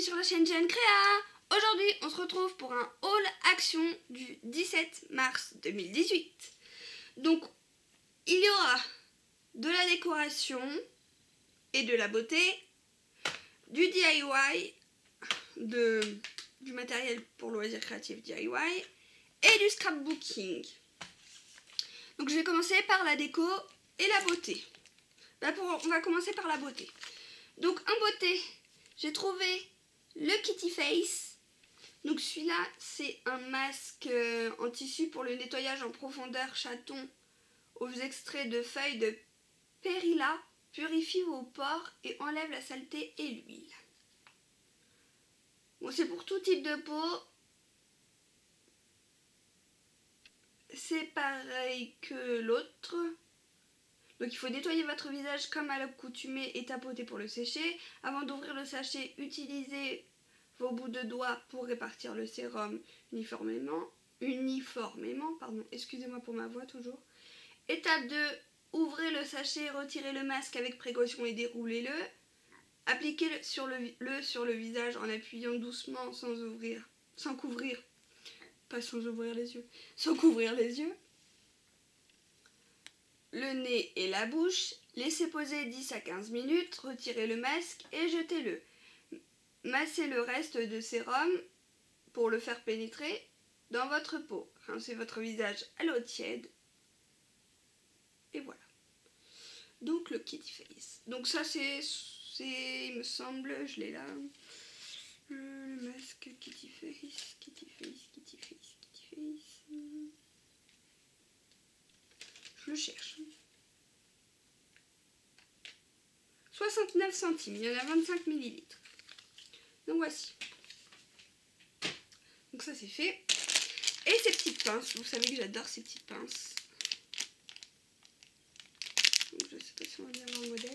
sur la chaîne Jeanne Créa Aujourd'hui, on se retrouve pour un haul action du 17 mars 2018. Donc, il y aura de la décoration et de la beauté, du DIY, de, du matériel pour loisirs créatifs DIY et du scrapbooking. Donc, je vais commencer par la déco et la beauté. Bah, on va commencer par la beauté. Donc, en beauté, j'ai trouvé le Kitty Face. Donc celui-là, c'est un masque euh, en tissu pour le nettoyage en profondeur chaton aux extraits de feuilles de Perilla. Purifie vos pores et enlève la saleté et l'huile. Bon, c'est pour tout type de peau. C'est pareil que l'autre. Donc il faut nettoyer votre visage comme à l'accoutumée et tapoter pour le sécher. Avant d'ouvrir le sachet, utilisez vos bouts de doigts pour répartir le sérum uniformément. Uniformément, pardon, excusez-moi pour ma voix toujours. Étape 2, ouvrez le sachet, retirez le masque avec précaution et déroulez-le. Appliquez-le sur le, le, sur le visage en appuyant doucement sans ouvrir, sans couvrir, pas sans ouvrir les yeux, sans couvrir les yeux le nez et la bouche, laissez poser 10 à 15 minutes, retirez le masque et jetez-le. Massez le reste de sérum pour le faire pénétrer dans votre peau. Rincez votre visage à l'eau tiède. Et voilà. Donc le Kitty Face. Donc ça c'est, il me semble, je l'ai là. Le masque Kitty Face, Kitty Face, Kitty Face, Kitty Face. Je le cherche. 69 centimes, il y en a 25 millilitres. Donc voici. Donc ça c'est fait. Et ces petites pinces, vous savez que j'adore ces petites pinces. Donc je sais pas si on va bien voir le modèle.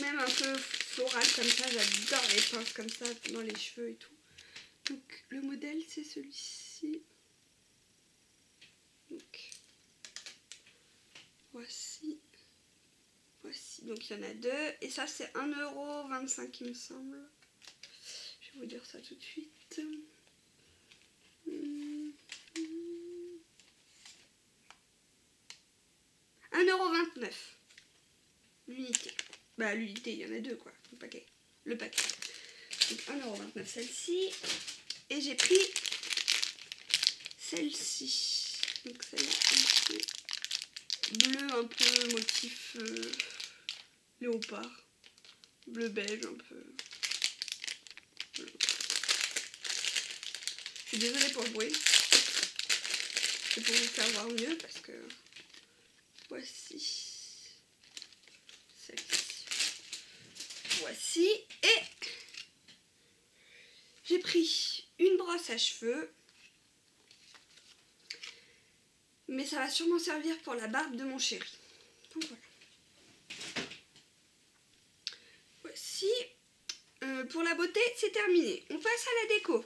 Même un peu floral comme ça, j'adore les pinces comme ça dans les cheveux et tout. Donc le modèle c'est celui-ci. Donc voici. Voici. Donc il y en a deux. Et ça c'est 1,25€ il me semble. Je vais vous dire ça tout de suite. Mmh. 1,29€ l'unité. Bah l'unité, il y en a deux quoi, le paquet. Le paquet. Donc 1,29€ celle-ci. Et j'ai pris celle-ci. Donc celle-là bleu un peu motif euh, léopard. Bleu beige un peu. Je suis désolée pour le bruit. C'est pour vous faire voir mieux parce que voici celle-ci. Voici et j'ai pris une brosse à cheveux mais ça va sûrement servir pour la barbe de mon chéri. Donc voilà. Voici. Euh, pour la beauté, c'est terminé. On passe à la déco.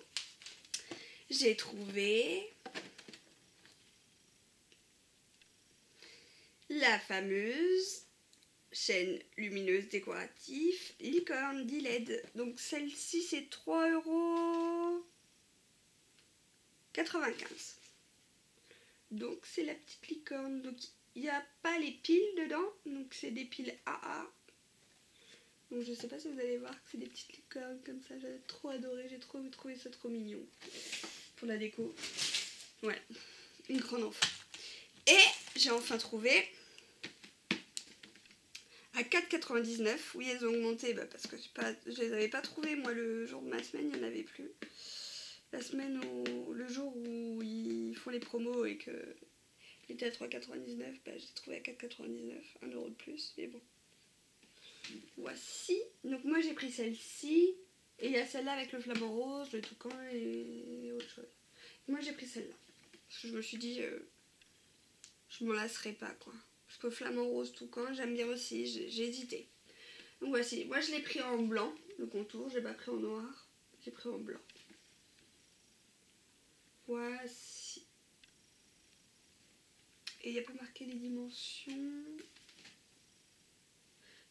J'ai trouvé la fameuse chaîne lumineuse décorative licorne d'ILED. Donc celle-ci c'est 3,95 euros. Donc c'est la petite licorne. Donc il n'y a pas les piles dedans. Donc c'est des piles AA. Donc je sais pas si vous allez voir que c'est des petites licornes comme ça. J'ai trop adoré. J'ai trop trouvé ça trop mignon. Pour la déco. Ouais. Une grande enfant. Et j'ai enfin trouvé à 4,99. Oui, elles ont augmenté bah, parce que pas, je les avais pas trouvées moi le jour de ma semaine, il n'y en avait plus la semaine où, le jour où ils font les promos et que il était à 3,99, bah, j'ai trouvé à 4,99, 1 euro de plus, mais bon. Voici. Donc moi j'ai pris celle-ci. Et il y a celle-là avec le flamant rose, le toucan et autre chose. moi j'ai pris celle-là. Parce que je me suis dit, euh, je m'en lasserai pas quoi. Parce que flamant rose, toucan, j'aime bien aussi, j'ai hésité. Donc voici, moi je l'ai pris en blanc, le contour, je l'ai pas pris en noir, j'ai pris en blanc. Voici. Et il n'y a pas marqué les dimensions.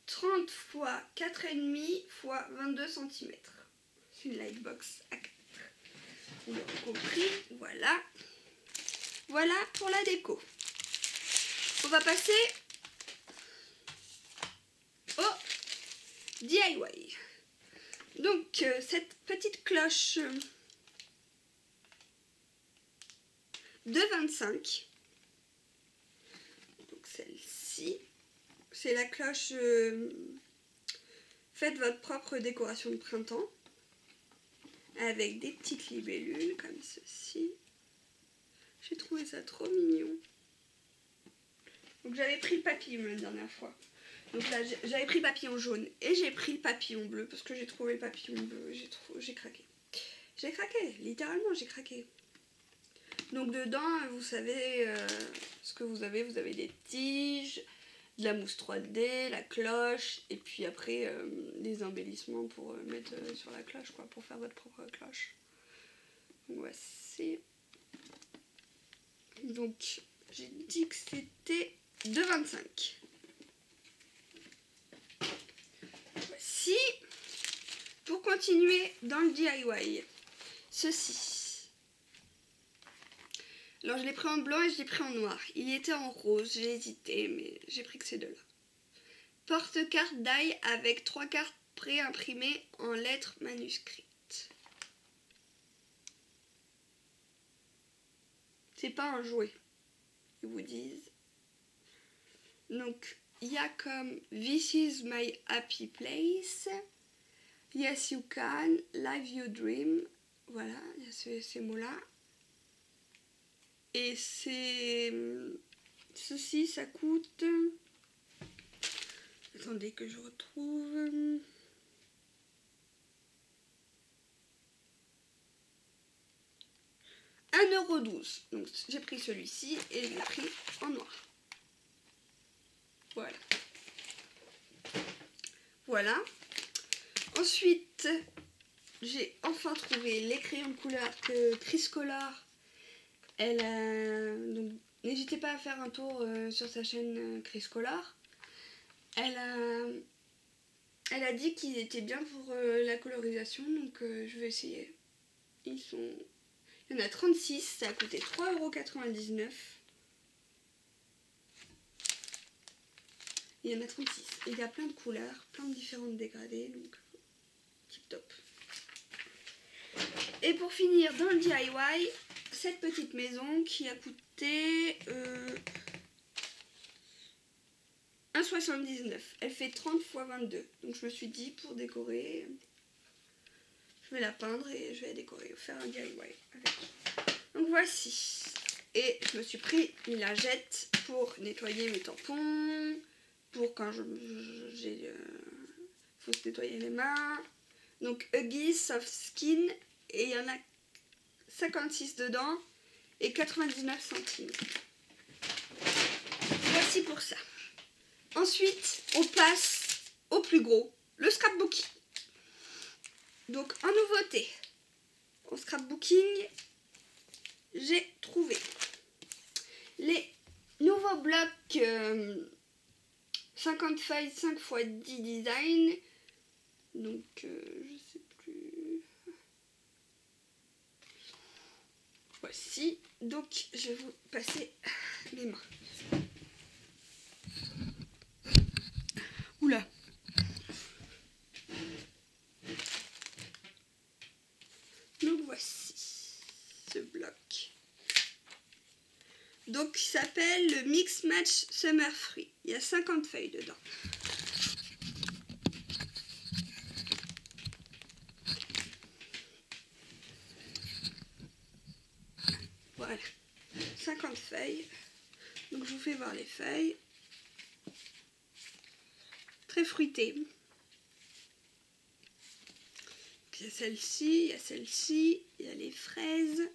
30 x 4,5 x 22 cm. C'est une lightbox à 4. Vous l'avez compris, voilà. Voilà pour la déco. On va passer au DIY. Donc euh, cette petite cloche de 25. Donc celle-ci. C'est la cloche euh, Faites votre propre décoration de printemps. Avec des petites libellules comme ceci. J'ai trouvé ça trop mignon. Donc j'avais pris le papillon la dernière fois. Donc là j'avais pris le papillon jaune et j'ai pris le papillon bleu parce que j'ai trouvé le papillon bleu. J'ai j'ai craqué. J'ai craqué, littéralement j'ai craqué. Donc dedans, vous savez euh, ce que vous avez. Vous avez des tiges, de la mousse 3D, la cloche, et puis après euh, des embellissements pour euh, mettre sur la cloche, quoi, pour faire votre propre cloche. Voici. Donc j'ai dit que c'était 2,25. Voici. Pour continuer dans le DIY, ceci. Alors je l'ai pris en blanc et je l'ai pris en noir. Il était en rose, j'ai hésité, mais j'ai pris que ces deux-là. Porte-carte d'ail avec trois cartes pré-imprimées en lettres manuscrites. C'est pas un jouet, ils vous disent. Donc, il y a comme This is my happy place. Yes you can. Live your dream. Voilà, il y a ces mots-là. Et c'est... Ceci, ça coûte... Attendez que je retrouve... euro Donc j'ai pris celui-ci et je l'ai pris en noir. Voilà. Voilà. Ensuite, j'ai enfin trouvé les crayons de couleur que elle donc n'hésitez pas à faire un tour euh, sur sa chaîne euh, Chris Collar. Elle a, dit qu'ils étaient bien pour euh, la colorisation, donc je vais essayer. Il y en a 36, ça a coûté 3,99€. Il y en a 36. il y a plein de couleurs, plein de différentes dégradées, donc tip top. Et pour finir dans le DIY, cette petite maison qui a coûté euh, 1,79. Elle fait 30 x 22. Donc je me suis dit pour décorer, je vais la peindre et je vais la décorer, faire un DIY. Donc voici. Et je me suis pris une lingette pour nettoyer mes tampons, pour quand je, j'ai euh, faut se nettoyer les mains. Donc Huggies Soft Skin et il y en a 56 dedans et 99 centimes. Voici pour ça. Ensuite, on passe au plus gros, le scrapbooking. Donc en nouveauté, au scrapbooking, j'ai trouvé les nouveaux blocs 50 euh, feuilles 5 x 10 design. Donc euh, je sais Voici. Donc, je vais vous passer mes mains. Oula. Donc voici ce bloc. Donc il s'appelle le Mix Match Summer Free. Il y a 50 feuilles dedans. Voilà, 50 feuilles. Donc je vous fais voir les feuilles. Très fruitées. Il y a celle-ci, il y a celle-ci, il y a les fraises.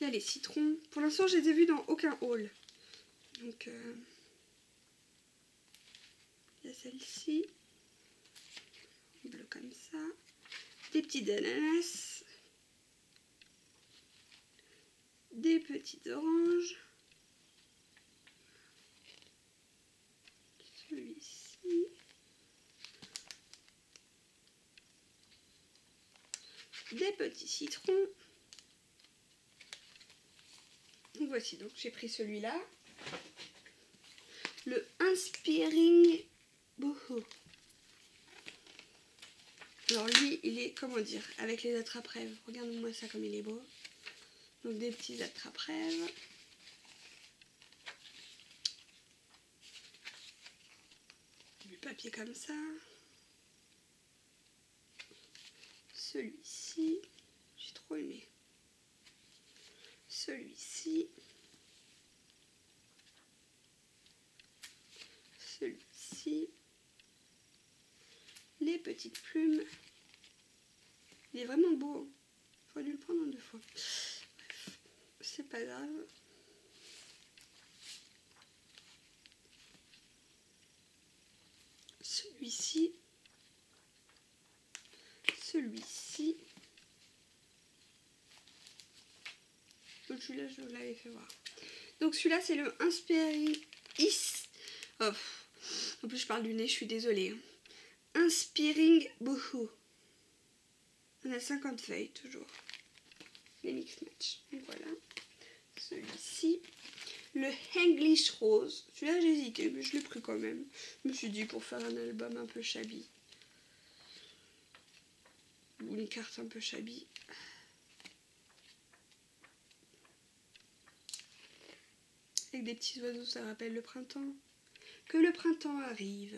Il y a les citrons. Pour l'instant, je les ai vus dans aucun haul. Donc, euh, il y a celle-ci bleu comme ça, des petites ananas, des petites oranges, celui-ci, des petits citrons. Voici, donc j'ai pris celui-là, le Inspiring Boho. Alors lui, il est, comment dire, avec les attrape-rêves. Regarde-moi ça comme il est beau. Donc des petits attrape-rêves. Du papier comme ça. Celui-ci, j'ai trop aimé. Celui-ci. Celui-ci. Les petites plumes. Il est vraiment beau. J'aurais dû le prendre en deux fois. Bref, c'est pas grave. Celui-ci. Celui-ci. Celui-là, je l'avais fait voir. Donc celui-là, c'est le Inspiring Is. Oh, en plus, je parle du nez, je suis désolée. hein. Inspiring Boohoo. On a 50 feuilles toujours. Les mix match. Voilà. Celui-ci. Le English Rose. Celui-là j'ai hésité, mais je l'ai pris quand même. Je me suis dit pour faire un album un peu shabby. Ou une carte un peu shabby. Avec des petits oiseaux, ça rappelle le printemps. Que le printemps arrive.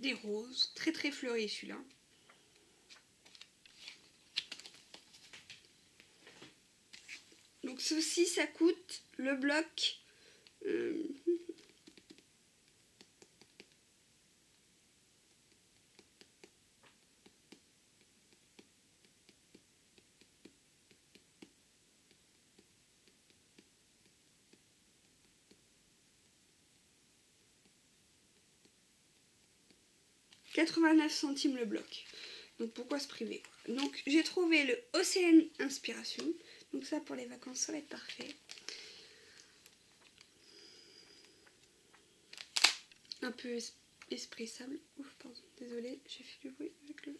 Des roses, très très fleuri celui-là. Donc ceci, ça coûte le bloc. euh, « 89 centimes le bloc. Donc pourquoi se priver? Donc j'ai trouvé le Océan Inspiration. Donc ça pour les vacances ça va être parfait. Un peu es- esprit sable. Ouf pardon, désolée, j'ai fait du bruit avec le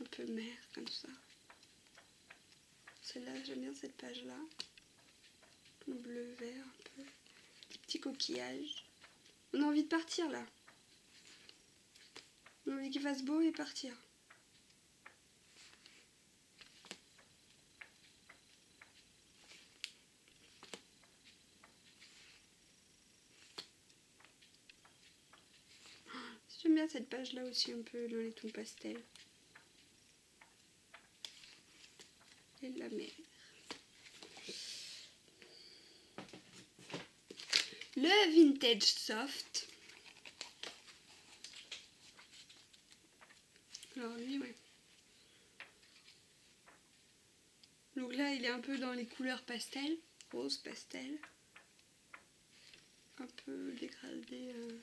un peu mer comme ça. Celle-là, j'aime bien cette page là. Bleu vert un peu. Des petits coquillages. On a envie de partir là. On envie qu'il fasse beau et partir. J'aime bien cette page là aussi un peu dans les tons pastels. Et la mer. Le Vintage Soft. Alors lui, ouais. Donc là, il un peu dans les couleurs pastel, rose pastel. Un peu dégradé, euh,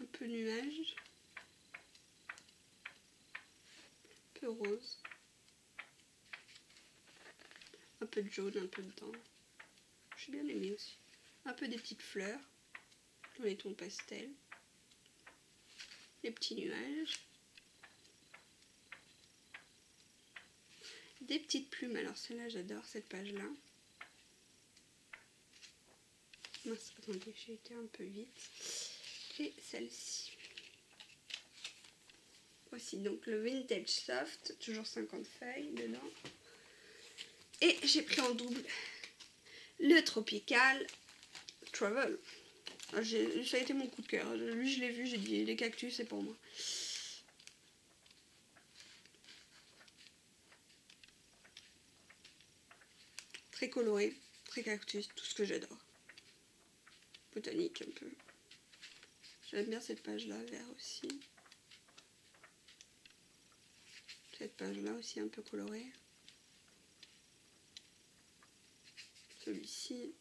un peu nuage. Un peu rose. Un peu de jaune, un peu dedans. J'ai bien aimé aussi. Un peu des petites fleurs dans les tons pastel. Les petits nuages. Des petites plumes. Alors celle-là, j'adore cette page-là. Mince, attendez, j'ai été un peu vite. Et celle-ci. Voici donc le Vintage Soft, toujours 50 feuilles dedans. Et j'ai pris en double le Tropical Travel. Ah, Ça a été mon coup de cœur. Lui, je l'ai vu, j'ai dit les cactus, c'est pour moi. Coloré, très cactus, tout ce que j'adore. Botanique un peu. J'aime bien cette page-là, vert aussi. Cette page-là aussi un peu colorée. Celui-ci.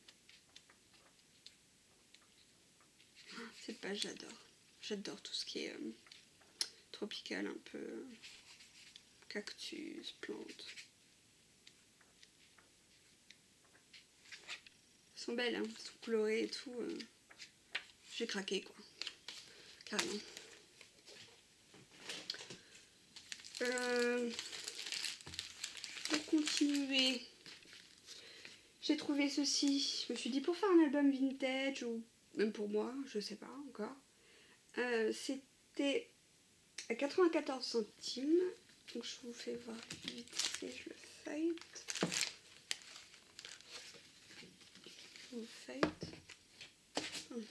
Cette page, j'adore. J'adore tout ce qui est euh, tropical, un peu cactus, plantes. Sont belles, hein, elles sont colorées et tout. euh. J'ai craqué, quoi. Carrément. Euh, pour continuer, j'ai trouvé ceci. Je me suis dit pour faire un album vintage ou même pour moi, je sais pas encore. Euh, C'était à 94 centimes. Donc je vous fais voir vite fait, je le feuillete. Vous feuillete. Hum.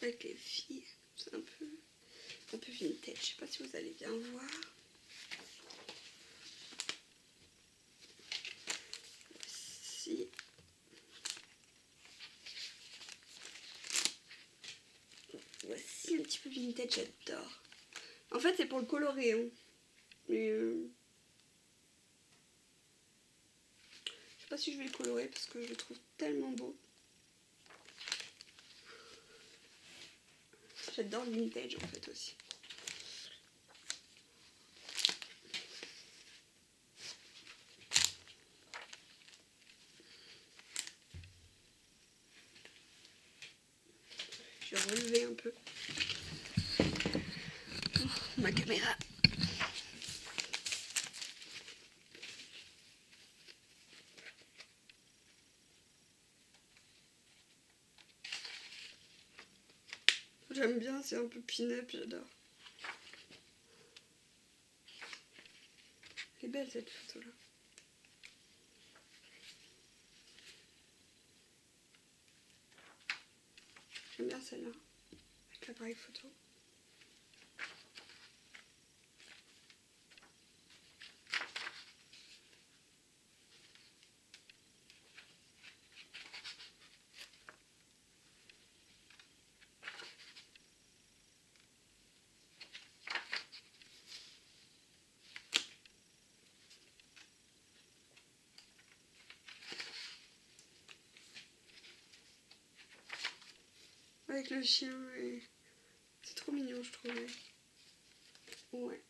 Avec les filles, c'est un peu, un peu vintage. Je sais pas si vous allez bien voir. Voici. Voici un petit peu vintage, j'adore. En fait, c'est pour le colorer. hein. Mais euh, je sais pas si je vais colorer parce que je le trouve tellement beau. J'adore le vintage en fait aussi. Je vais relever un peu ma caméra. J'aime bien, c'est un peu pin-up, j'adore. Elle est belle cette photo-là. J'aime bien celle-là, avec l'appareil photo. Avec le chien et... C'est trop mignon je trouvais. Ouais.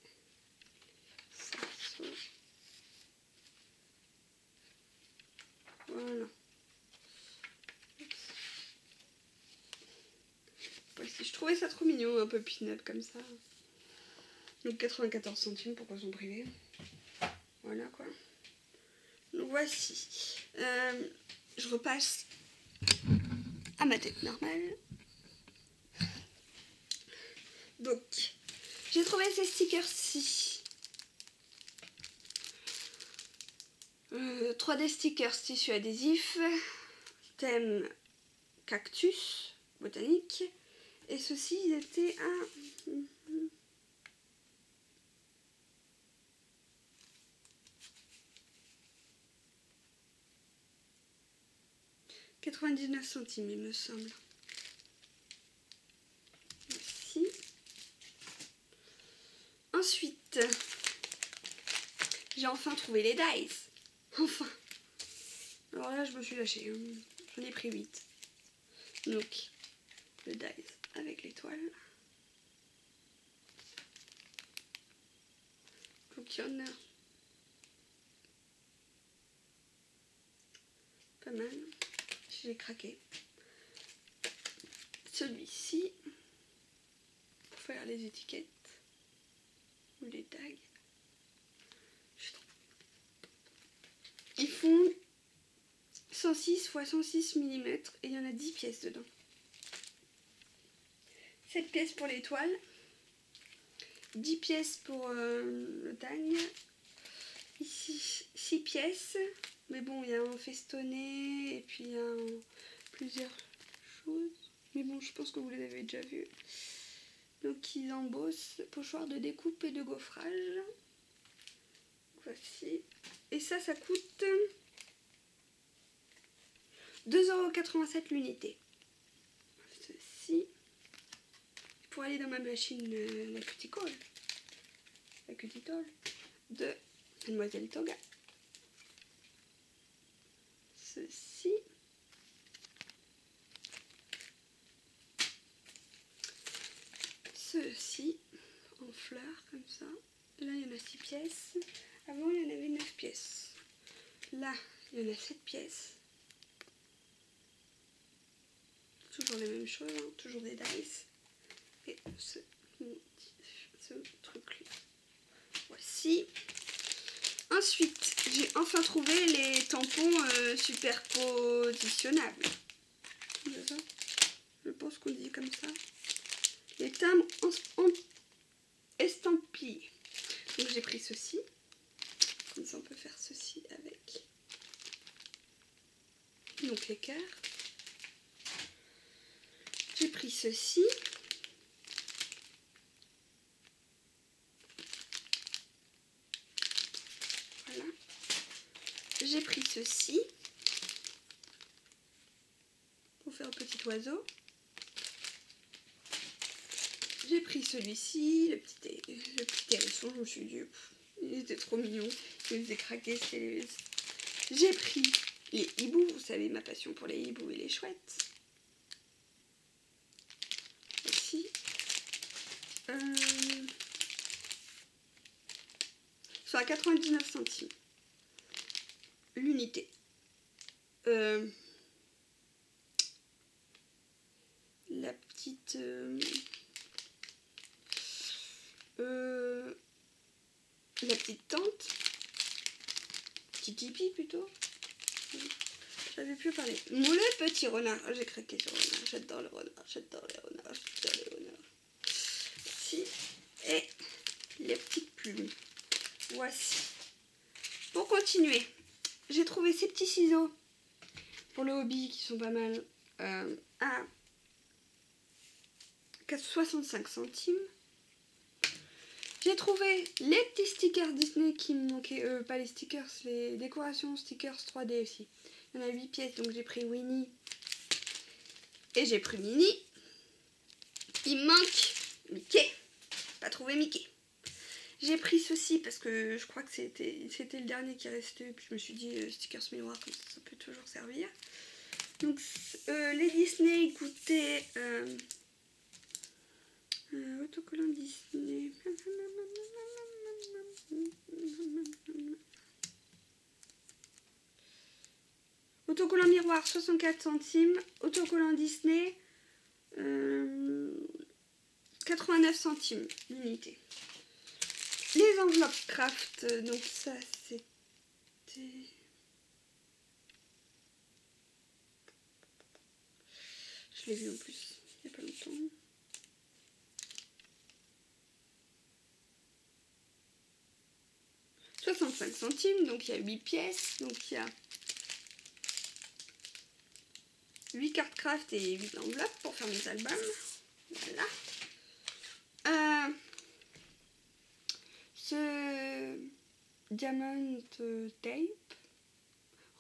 Voilà. Je trouvais ça trop mignon, un peu pin-up comme ça. Donc 94 centimes pour son privé. Voilà quoi. Donc voici. Euh, je repasse à ma tête normale. Donc, j'ai trouvé ces stickers-ci. Euh, 3D stickers tissu adhésif, thème cactus botanique. Et ceux-ci, ils étaient à... 99 centimes, il me semble. Merci. Ensuite, j'ai enfin trouvé les dice. Enfin. Alors là, je me suis lâchée. hein. J'en ai pris 8. Donc, le dice avec l'étoile. Donc, en pas mal. J'ai craqué. Celui-ci, pour faire les étiquettes les tags. Ils font 106 x 106 mm et il y en a 10 pièces dedans. 7 pièces pour l'étoile, 10 pièces pour euh, le tag, ici 6 pièces, mais bon, il y a un festonné et puis il y a plusieurs choses. Mais bon, je pense que vous les avez déjà vus. Donc, ils embossent pochoir de découpe et de gaufrage. Voici. Et ça, ça coûte 2,87€ l'unité. Ceci. Pour aller dans ma machine, euh, la cuticole. La cuticole de Mademoiselle Toga. ceci. Ceci en fleurs comme ça. Là il y en a 6 pièces. Avant il y en avait 9 pièces. Là il y en a 7 pièces. Toujours les mêmes choses, hein. toujours des dice. Et ce, ce truc là. Voici. Ensuite, j'ai enfin trouvé les tampons euh, superpositionnables. Je pense qu'on dit comme ça. Les timbres en, estampillés. Donc j'ai pris ceci. Comme ça on peut faire ceci avec. Donc cœurs. J'ai pris ceci. j'ai pris ceci pour faire un petit oiseau. J'ai pris celui-ci, le petit, le petit hérisson, je me suis dit, il était trop mignon, il me faisait craquer. J'ai pris les hiboux, vous savez ma passion pour les hiboux et les chouettes. Ici. Euh, soit à 99 centimes l'unité. Euh, la petite... Euh, euh, la petite tente. Petit tipi plutôt. J'avais plus parlé. Mon petit renard. Oh, j'ai craqué sur le renard. J'adore le renard. J'adore les renards. J'adore les renards. Ici. Et les petites plumes. Voici. Pour continuer, j'ai trouvé ces petits ciseaux pour le hobby qui sont pas mal euh, à 65 centimes. J'ai trouvé les petits stickers Disney qui me manquaient, euh, pas les stickers, les décorations stickers 3D aussi. Il y en a 8 pièces donc j'ai pris Winnie et j'ai pris Minnie. Il manque Mickey. Pas trouvé Mickey. J'ai pris ceci parce que je crois que c'était le dernier qui restait. Puis je me suis dit, euh, stickers miroir, ça, ça peut toujours servir. Donc, euh, les Disney coûtaient. Autocollant Disney. Autocollant miroir 64 centimes. Autocollant Disney 89 centimes l'unité. Les enveloppes craft, donc ça c'était... Je l'ai vu en plus, il n'y a pas longtemps. « 65 centimes, donc il y a 8 pièces, donc il y a 8 cartes craft et 8 enveloppes pour faire mes albums. Voilà. Euh, ce diamant tape,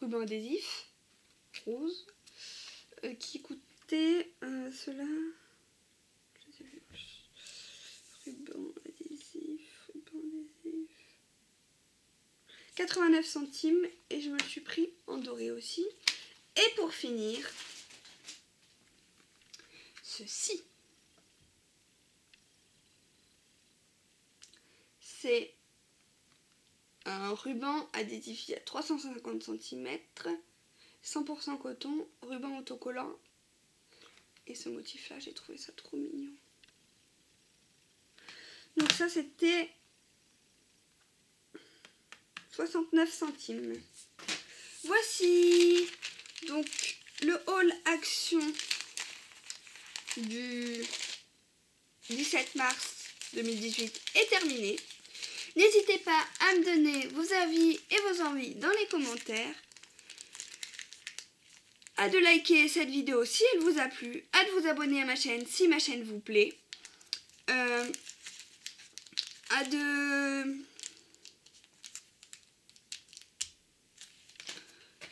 ruban adhésif, rose, euh, qui coûtait euh, cela. Ruban adhésif, ruban adhésif. 89 centimes et je me suis pris en doré aussi. Et pour finir, ceci. c'est un ruban adhésifié à 350 cm, 100% coton, ruban autocollant. Et ce motif-là, j'ai trouvé ça trop mignon. Donc ça, c'était 69 centimes. Voici donc le haul action du 17 mars 2018 est terminé. N'hésitez pas à me donner vos avis et vos envies dans les commentaires. À de liker cette vidéo si elle vous a plu. À de vous abonner à ma chaîne si ma chaîne vous plaît. Euh, à de...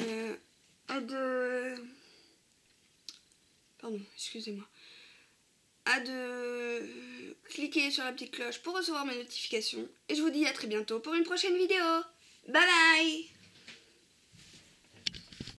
Euh, à de... Pardon, excusez-moi à de cliquer sur la petite cloche pour recevoir mes notifications. Et je vous dis à très bientôt pour une prochaine vidéo. Bye bye